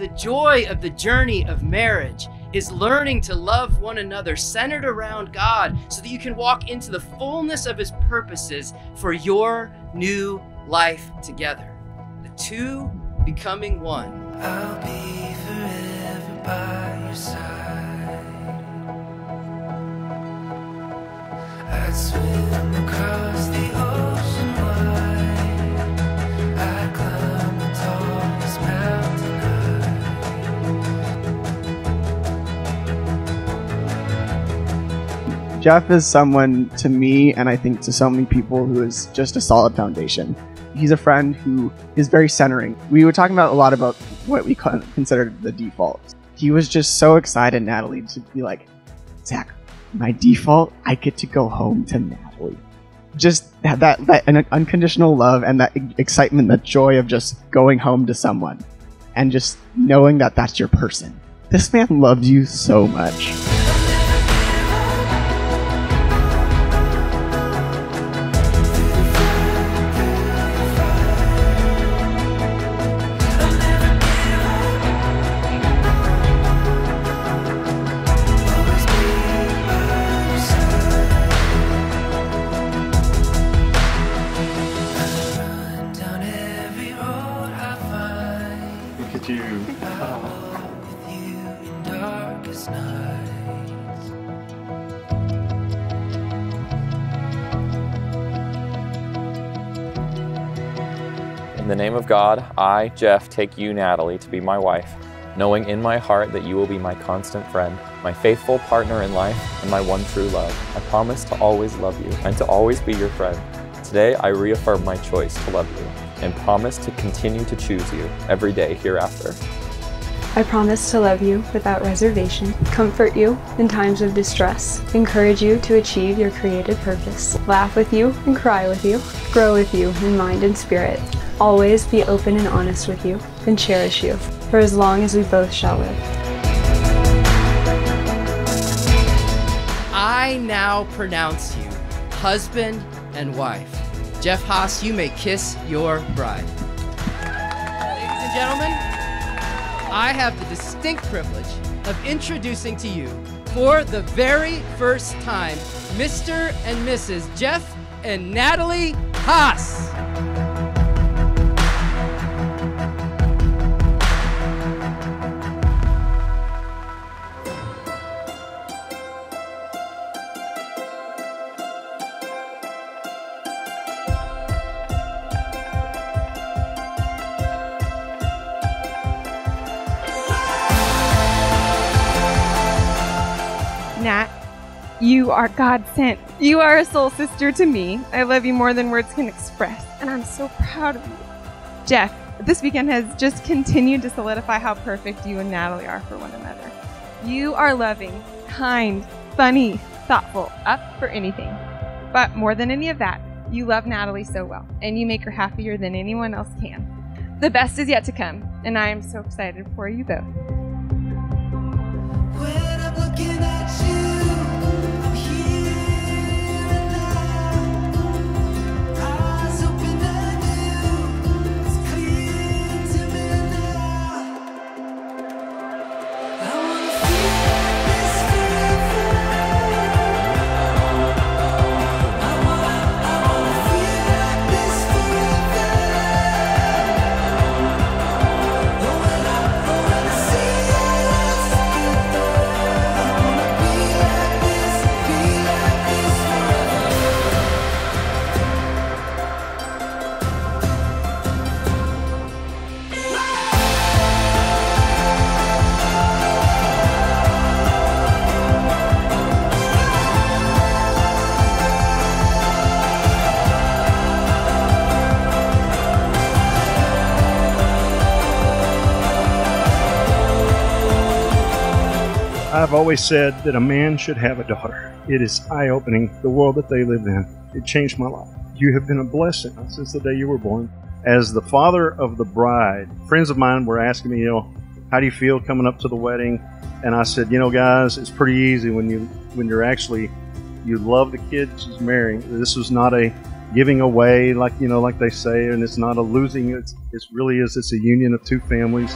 the joy of the journey of marriage is learning to love one another centered around God so that you can walk into the fullness of His purposes for your new life together. The two becoming one. I'll be forever by your side. I'd swim across the ocean Jeff is someone to me, and I think to so many people, who is just a solid foundation. He's a friend who is very centering. We were talking about a lot about what we considered the default. He was just so excited, Natalie, to be like, Zach, my default, I get to go home to Natalie. Just that, that, that an unconditional love and that excitement, that joy of just going home to someone and just knowing that that's your person. This man loves you so much. In the name of God, I, Jeff, take you, Natalie, to be my wife, knowing in my heart that you will be my constant friend, my faithful partner in life, and my one true love. I promise to always love you and to always be your friend. Today, I reaffirm my choice to love you and promise to continue to choose you every day hereafter. I promise to love you without reservation, comfort you in times of distress, encourage you to achieve your created purpose, laugh with you and cry with you, grow with you in mind and spirit, always be open and honest with you, and cherish you for as long as we both shall live. I now pronounce you husband and wife. Jeff Haas, you may kiss your bride. Ladies and gentlemen, I have the distinct privilege of introducing to you, for the very first time, Mr. and Mrs. Jeff and Natalie Haas. You are God sent. You are a soul sister to me. I love you more than words can express, and I'm so proud of you. Jeff, this weekend has just continued to solidify how perfect you and Natalie are for one another. You are loving, kind, funny, thoughtful, up for anything. But more than any of that, you love Natalie so well, and you make her happier than anyone else can. The best is yet to come, and I am so excited for you both. I've always said that a man should have a daughter. It is eye opening, the world that they live in. It changed my life. You have been a blessing since the day you were born. As the father of the bride, friends of mine were asking me, you know, how do you feel coming up to the wedding? And I said, you know, guys, it's pretty easy when you when you're actually you love the kid she's marrying. This was not a giving away like you know like they say, and it's not a losing. It's it really is. It's a union of two families.